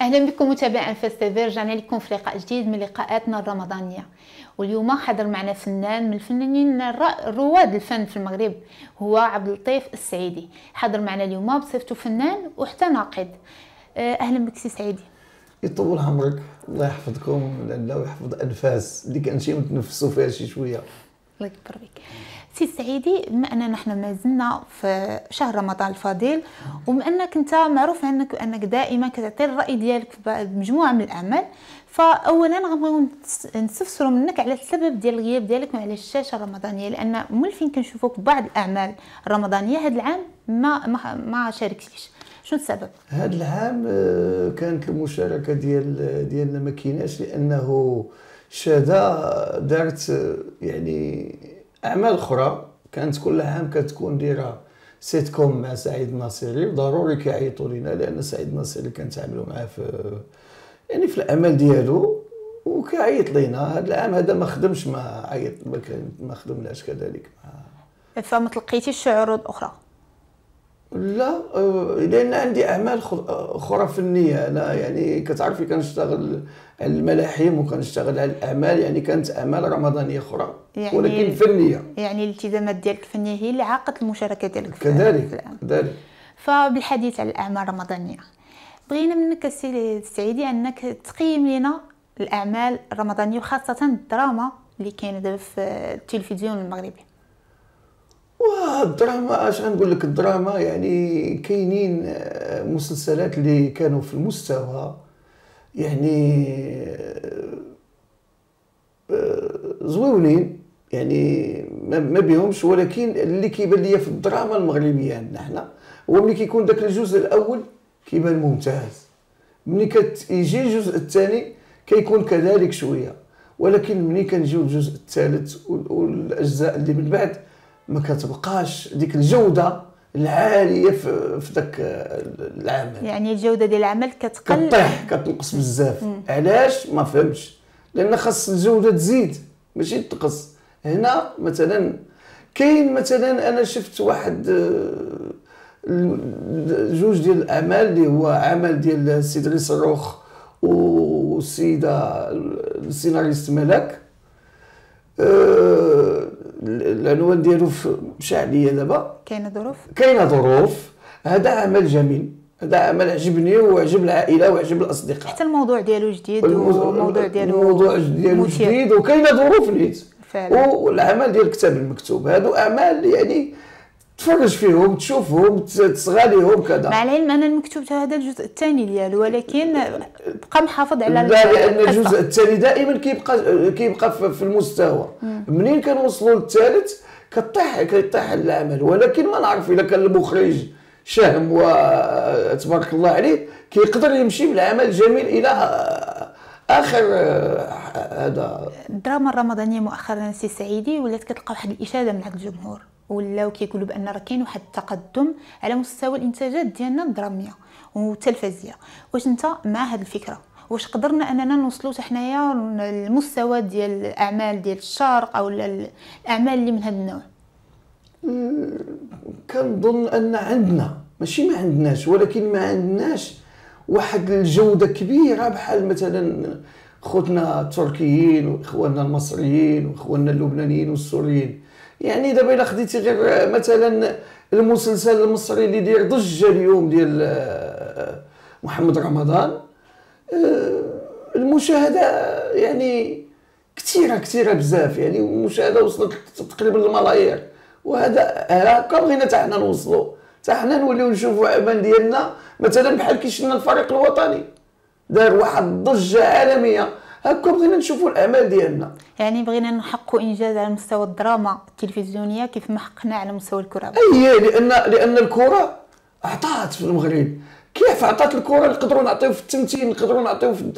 أهلا بكم متابعين فاست إنفو رجعنا لكم في لقاء جديد من لقاءاتنا الرمضانية. واليوم حضر معنا فنان من الفنانين رواد الفن في المغرب هو عبد اللطيف السعيدي. حضر معنا اليوم بصفته فنان وحتى ناقد. آه، أهلا بك سي سعيدي. يطول عمرك. الله يحفظكم الله ويحفظ أنفاس. اللي كان شي متنفسوا فيها شي شوية. الله يكبر بك سي سعيدي بما ان نحن ما زلنا في شهر رمضان الفضيل وبما أنك أنت معروف عنك أنك دائما كتعطي الرأي ديالك في مجموعه من الأعمال فاولا غنبغيو نستفسروا منك على السبب ديال الغياب ديالك على الشاشة الرمضانية لأن مولفين كنشوفوك بعض الأعمال الرمضانية هذا العام ما ما, ما شاركتيش. شنو السبب؟ هذا العام آه، كانت المشاركه ديال ديالنا ما كايناش لأنه شاده دارت آه، يعني أعمال أخرى كانت كل عام كتكون دايره سيت كوم مع سعيد الناصري وضروري كيعيطوا لينا لأن سعيد الناصري كنتعاملوا معاه في يعني في الأعمال ديالو وكيعيط لينا هذا العام هذا ما خدمش ما عيط ما خدمناش كذلك فما تلقيتيش عروض أخرى؟ لا آه، لأن عندي أعمال أخرى فنية. أنا يعني كتعرفي كنشتغل الملاحم وكنشتغل على الاعمال يعني كانت اعمال رمضانية أخرى يعني ولكن فنية. يعني الالتزامات ديالك الفنيه هي اللي عاقت المشاركة ديالك كذلك كذلك. فبالحديث على الأعمال الرمضانية بغينا منك السي السعيدي أنك تقيم لنا الأعمال الرمضانية وخاصة الدراما اللي كاينة دابا في التلفزيون المغربي. والدراما اش غنقول لك؟ الدراما يعني كاينين مسلسلات اللي كانوا في المستوى يعني آه، زويونين يعني ما بيهمش ولكن اللي كيبان ليا في الدراما المغربية عندنا حنا هو ملي كيكون داك الجزء الأول كيبان ممتاز. ملي كيجي الجزء الثاني كيكون كذلك شوية ولكن ملي كنجيو الجزء الثالث والأجزاء اللي من بعد ما كتبقاش ديك الجودة العالية في, ذاك العمل. يعني الجودة ديال العمل كتقل. كطيح كتنقص بزاف. علاش؟ ما فهمتش. لأن خاص الجودة تزيد ماشي تنقص. هنا مثلا كاين مثلا أنا شفت واحد آه، جوج ديال الأعمال اللي هو عمل ديال السيد الصاروخ والسيدة السيناريست ملك. أه العنوان ديالو في شعبيه دابا. كاينة ظروف؟ كاينة ظروف. هذا عمل جميل. هذا عمل عجبني وعجب العائلة وعجب الأصدقاء. حتى الموضوع ديالو جديد والموضوع ديالو الموضوع ديالو جديد وكاينة ظروف نيت. والعمل ديال الكتاب المكتوب. هادو أعمال يعني تفرج فيهم تشوفهم تصغاليهم كذا. مع العلم أنا المكتوب هذا الجزء الثاني ديالو ولكن بقى محافظ على لا لأن الجزء الثاني دائما كيبقى كيبقى في المستوى. منين كنوصلوا للثالث؟ كطيح كيطيح العمل. ولكن ما نعرف اذا كان المخرج شهم وتبارك الله عليه كيقدر يمشي بالعمل جميل إلى آخر هذا. الدراما الرمضانية مؤخرا سي سعيدي ولات كتلقى واحد الإشادة من عند الجمهور. ولاو كيقولوا بأن راه كاين واحد التقدم على مستوى الإنتاجات ديالنا الدرامية والتلفزية. واش أنت مع هذه الفكرة؟ واش قدرنا أننا نوصلوا حتى حنايا للمستوى ديال الأعمال ديال الشرق أو الأعمال اللي من هذا النوع؟ كنظن أن عندنا ماشي ما عندناش ولكن ما عندناش واحد الجودة كبيرة بحال مثلا خوتنا التركيين وإخواننا المصريين وإخواننا اللبنانيين والسوريين. يعني دابا الا خديتي غير مثلا المسلسل المصري اللي داير ضجه اليوم ديال آه، محمد رمضان آه، المشاهدة يعني كثيرة كثيرة بزاف يعني المشاهدة وصلت تقريبا للملايير. وهذا هكا بغينا حتى حنا نوصلوا حتى حنا نوليو نشوفوا أعمال ديالنا مثلا بحال كيشنا الفريق الوطني دار واحد الضجه عالمية. هكا بغينا نشوفوا الأعمال ديالنا. يعني بغينا نحققوا إنجاز على مستوى الدراما التلفزيونية كيف ما حققنا على مستوى الكرة. أي لأن لأن الكرة عطات في المغرب. كيف عطات الكرة؟ نقدروا نعطيو في التمثيل نقدروا نعطيو في,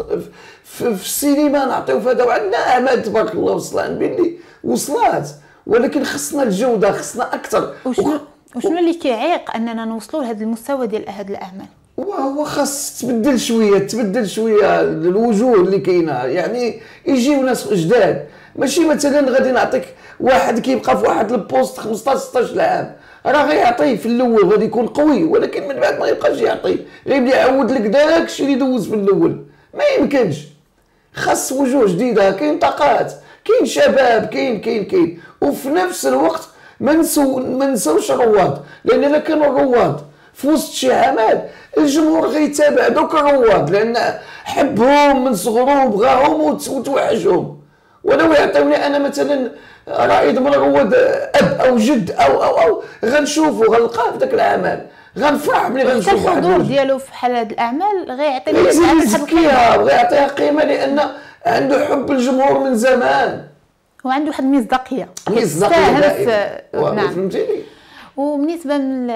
في, في السينما نعطيو في هذا وعندنا اعمال تبارك الله وصلان باللي وصلات. ولكن خصنا الجودة خصنا أكثر. وشنو وشنو اللي كيعيق أننا نوصلوا لهذا المستوى ديال هذه الأعمال؟ وهو خاص تبدل شوية تبدل شوية الوجوه اللي كاينة. يعني يجيو ناس جداد. ماشي مثلا غادي نعطيك واحد كيبقى في واحد ال poste 15 16 عام راه غيعطيه في الأول غادي يكون قوي ولكن من بعد ما يبقاش يعطي. غيبدا يعاود لك داك الشيء اللي دوز في الأول. ما يمكنش. خاص وجوه جديدة كاين طاقات كاين شباب كاين كاين كاين. وفي نفس الوقت ما نسو ما نساوش الرواد لأن إلا كانوا الرواد في وسط شي عمل الجمهور غيتابع دوك الرواد لأن حبهم من صغرهم بغاهم وتوحشهم. ولو يعطيوني أنا مثلا رائد من الرواد أب أو جد أو أو أو غنشوفو غنلقاه في ذاك العمل غنفرح ملي غنشوف الحضور ديالو في بحال هاد الأعمال غيعطي لك يزكيها وغيعطيها قيمة لأن عنده حب الجمهور من زمان. وعنده واحد المصداقيه مصداقيه نعم. فهمتيني؟ وبالنسبة من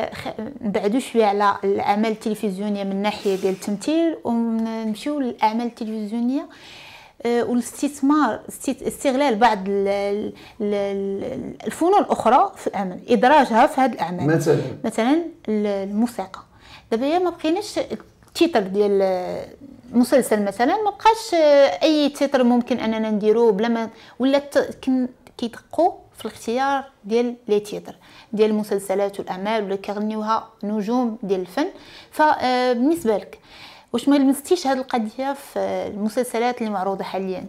نبعدوا شوية على الأعمال التلفزيونية من الناحيه ديال التمثيل ونمشيو للأعمال التلفزيونية آه، والاستثمار استغلال بعض الفنون الأخرى في العمل إدراجها في هذه الأعمال. مثلا؟ مثلا الموسيقى. دابا ما بقيناش ال titre ديال المسلسل مثلا ما بقاش أي titre ممكن أننا نديروه بلا ما ولا كيدقوا في الاختيار ديال les titres ديال المسلسلات والاعمال ولا كيغنيوها نجوم ديال الفن. فبالنسبه لك واش ما لمستيش هذه القضية في المسلسلات اللي معروضة حاليا؟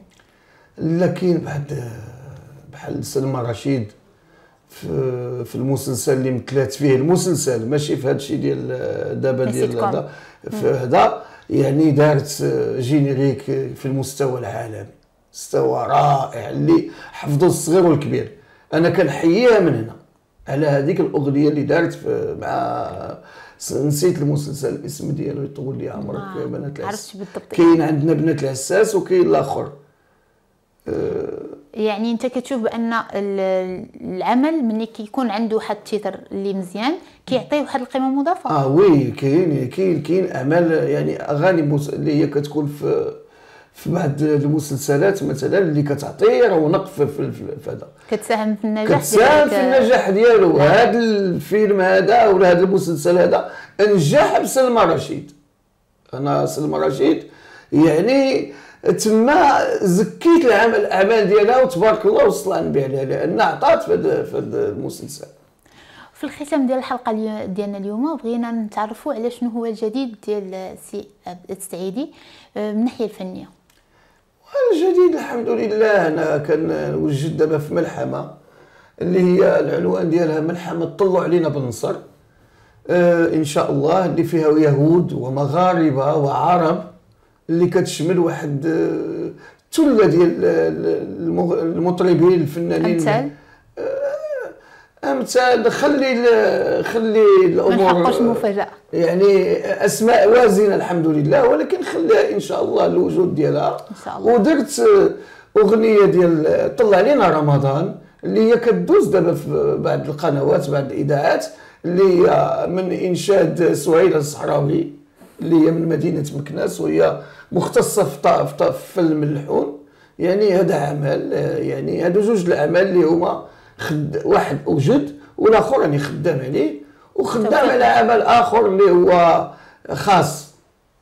لا كاين بحال بحال سلمى رشيد في في المسلسل اللي مثلات فيه المسلسل ماشي في هذا الشيء ديال دابا ديال هذا في هذا يعني دارت جينيريك في المستوى العالمي. مستوى رائع اللي حفظوا الصغير والكبير. أنا كنحييها من هنا. على هذيك الأغنية اللي دارت مع نسيت المسلسل الاسم ديالو يطول لي عمرك آه. بنات العساس. كاين عندنا بنات العساس وكاين الآخر. أه يعني أنت كتشوف بأن العمل ملي كيكون عنده واحد ال titre اللي مزيان كيعطيه واحد القيمة المضافه آه oui كاين كاين كاين أعمال يعني أغاني اللي هي كتكون في في بعض المسلسلات مثلا اللي كتعطي رونق في, في, في هذا. كتساهم في النجاح كتساهم في النجاح ديالو. نعم. هذا الفيلم هذا ولا هذا المسلسل هذا نجح بسلمى رشيد. أنا سلمى رشيد يعني تما زكيت العمل الأعمال ديالها وتبارك الله وصل النبي عليها لأن عطات في هذا المسلسل. في الختام ديال الحلقة ديالنا اليوم بغينا نتعرفوا على شنو هو الجديد ديال السي السعيدي آه، من الناحية الفنية. الجديد الحمد لله. أنا كنوجد دابا في ملحمة اللي هي العنوان ديالها ملحمة طلوا علينا بالنصر آه إن شاء الله اللي فيها يهود ومغاربة وعرب اللي كتشمل واحد آه ديال المطربين الفنانين. أمثال؟ آه امثال خلي خلي الأمور ما المفاجاه يعني أسماء وازنة الحمد لله ولكن خليها إن شاء الله الوجود ديالها. إن شاء الله. ودرت أغنية ديال طلع علينا رمضان اللي هي كدوز دابا في بعض القنوات بعض الإذاعات اللي هي من إنشاد سهيله الصحراوي اللي هي من مدينة مكناس وهي مختصة في فيلم اللحون. يعني هذا عمل يعني هادو جوج الأعمال اللي هما خد واحد اوجد والآخر راني خدام عليه وخدام على عمل اخر اللي هو خاص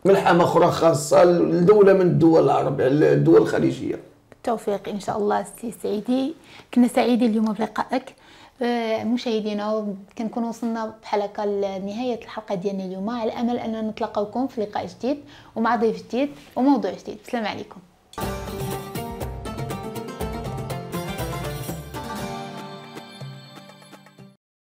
ملحمة أخرى خاصة لدوله من الدول العربية الدول الخليجية. بالتوفيق إن شاء الله سي سعيدي. كنا سعيدين اليوم بلقائك. آه، مشاهدينا كنكون وصلنا بحال هكا لنهاية الحلقة ديالنا اليوم. على أمل أننا نتلاقاوكم في لقاء جديد ومع ضيف جديد وموضوع جديد. السلام عليكم.